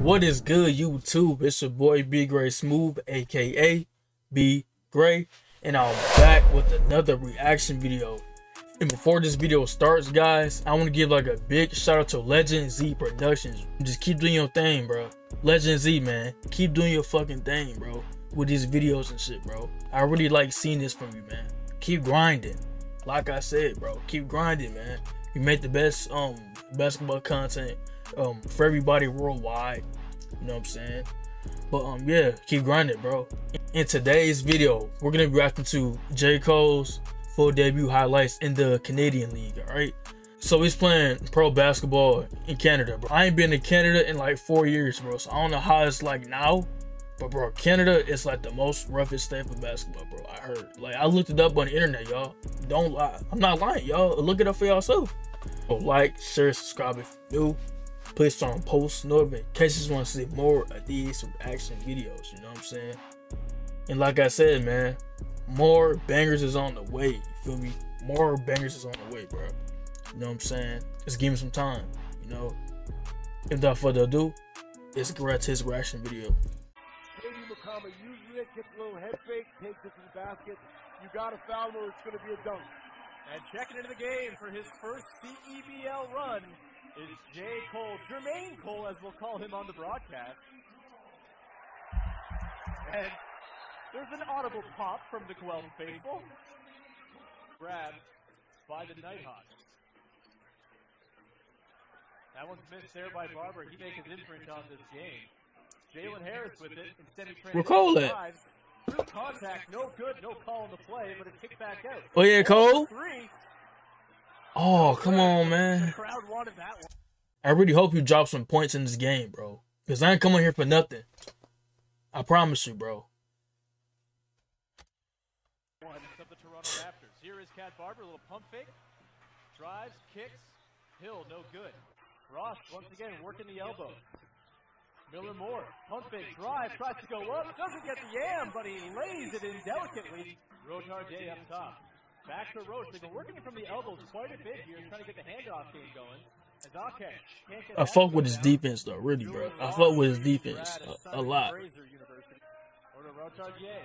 What is good, YouTube? It's your boy B Gray Smooth, aka B Gray, and I'm back with another reaction video. And before this video starts, guys, I want to give like a big shout out to Legend Z Productions. Just keep doing your thing, bro. Legend Z, man, keep doing your fucking thing, bro. With these videos and shit, bro. I really like seeing this from you, man. Keep grinding. Like I said, bro, keep grinding, man. You make the best um basketball content um for everybody worldwide. You know what I'm saying? But um yeah, keep grinding, bro. In today's video, we're gonna be reacting to J. Cole's full debut highlights in the Canadian League, alright? So he's playing pro basketball in Canada, bro. I ain't been to Canada in like four years, bro. So I don't know how it's like now. But bro, Canada is like the most roughest state for basketball, bro. I heard. Like I looked it up on the internet, y'all. Don't lie. I'm not lying, y'all. Look it up for yourself. So like, share, subscribe if you're new. Turn on post notifications want to see more of these reaction videos. You know what I'm saying? And like I said, man, more bangers is on the way. You feel me? More bangers is on the way, bro. You know what I'm saying? Just give me some time. You know. Without further ado, let's to his reaction video. Katie uses it, gets a little head fake, takes it to the basket. You got a foul or it's going to be a dunk. And checking into the game for his first CEBL run is J. Cole, Jermaine Cole, as we'll call him on the broadcast. And there's an audible pop from the Guelph faithful. Grabbed by the Nighthawks. That one's missed there by Barber. He makes his imprint on this game. Jalen Harris with it. Instead of We'll call it. Through contact, no good, no call on the play, but it's kicked back out. Oh yeah, Cole. Three. Oh come on, man. crowd wanted that one. I really hope you drop some points in this game, bro. Cause I ain't coming here for nothing. I promise you, bro. One of the Toronto Raptors. Here is Cat Barber, a little pump fake. Drives, kicks. Hill, no good. Ross, once again, working the elbow. Miller Moore, pump fake, drive, tries to go up, doesn't get the yam, but he lays it in delicately. Rotar Day up top. Back to Roche. They've been working from the elbows quite a bit here, trying to get the handoff game going. As Akesh can't get I fuck with his defense though, really, bro. I fuck with his defense a, a lot. Fraser University. Or to Rotardier.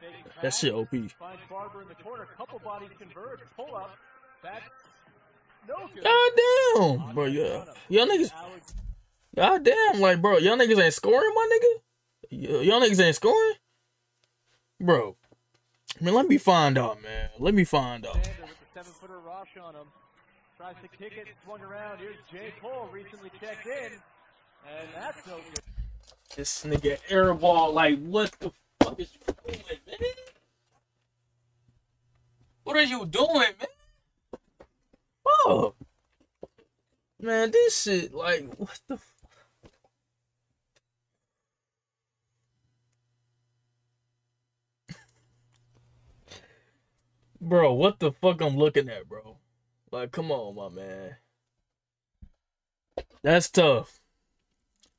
Fake That shit OP. Finds Barber in the corner. Couple bodies converge. Pull up. That's no good. God damn, bro. Yeah, y'all niggas. God damn, like, bro, y'all niggas ain't scoring, my nigga. Y'all niggas ain't scoring, bro. Man, let me find out, man. Let me find out. Sander seven footer Rosh on him. Tries to kick it. Swung around. Here's J. Cole recently checked in. And that's no good. This nigga airball, like, what the fuck is you doing, man? What are you doing, man? Oh, man, this shit, like, what the. Bro, what the fuck I'm looking at, bro? Like, come on, my man. That's tough.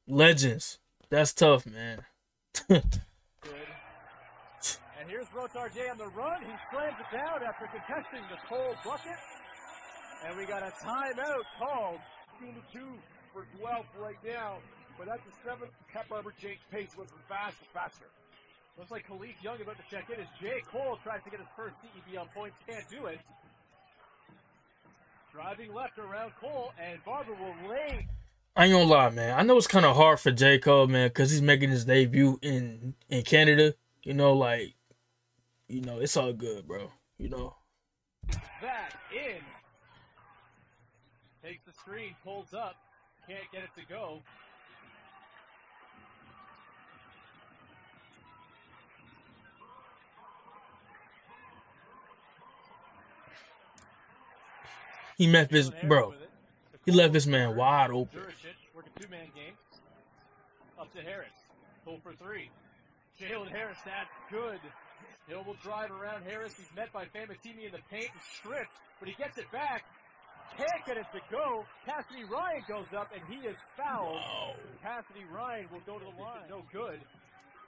Legends. That's tough, man. And here's Rotar J on the run. He slams it down after contesting the Cole bucket. And we got a timeout called. 15 to 2 for Guelph right now. But at the seventh, Cat Barber changed pace, went from fast faster. Looks like Khalif Young about to check in as J. Cole tries to get his first CEBL points. Can't do it. Driving left around Cole, and Barber will lay. I ain't gonna lie, man. I know it's kind of hard for J. Cole, man, because he's making his debut in in Canada. You know, like, you know, it's all good, bro. You know, that in. Takes the screen, pulls up, can't get it to go. He left his bro. He left this man wide open. Working two-man game. Up to Harris. Pull for three. Jalen Harris, that's good. Hill will drive around Harris. He's met by Famatimi in the paint and stripped, but he gets it back. Can't get it to go. Cassidy Ryan goes up and he is fouled. Cassidy Ryan will go to the line. No good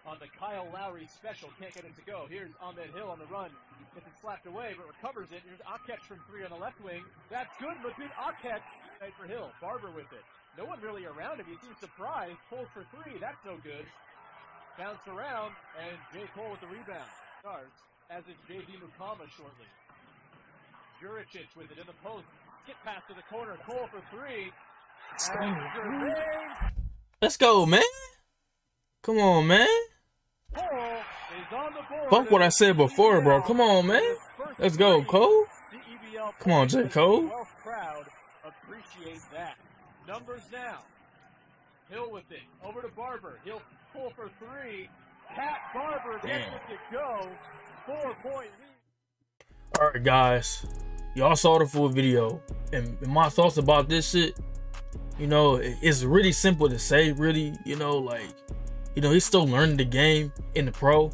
on the Kyle Lowry special. Can't get it to go. Here's Ahmed Hill on the run. Gets it slapped away, but recovers it. Here's Aketch from three on the left wing. That's good. Look good. Aketch right for Hill. Barber with it. No one really around him. He seems surprised. Pulls for three. That's no good. Bounce around, and J. Cole with the rebound. Starts, as is J.D. Mukama shortly. Juricic with it in the post. Skip pass to the corner. Cole for three. Let's go, man. Come on, man. Cole is on the board. Fuck what I said before, bro. Come on, man. Let's go. Cole. Come on, J. Cole. Appreciate that. Numbers now. Hill with it. Over to Barber. He'll pull for three. Cat Barber gets it to go. Four point lead. All right, guys. Y'all saw the full video, and my thoughts about this shit. You know, it's really simple to say. Really, you know, like, you know, he's still learning the game in the pro.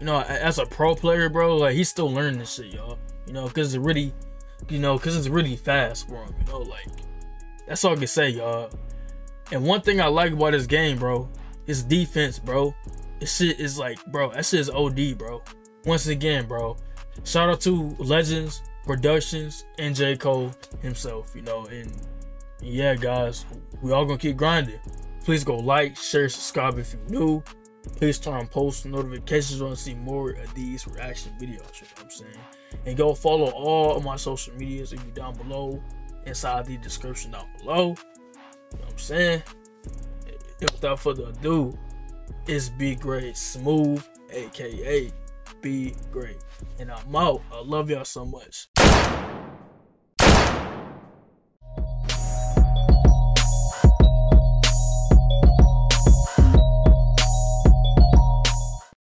You know, as a pro player, bro, like he's still learning this shit, y'all. You know, because it's really, you know, because it's really fast for him. You know, like that's all I can say, y'all. And one thing I like about this game, bro, is defense, bro. This shit is like, bro, that shit is OD, bro. Once again, bro, shout out to Legends Productions and J. Cole himself, you know, and, and yeah, guys, we all gonna keep grinding. Please go like, share, subscribe if you're new. Please turn on post notifications if you see more of these reaction videos. You know what I'm saying? And go follow all of my social medias if you down below, inside the description down below. You know what I'm saying? And without further ado, it's B Gray Smooth, aka B Gray. And I'm out. I love y'all so much.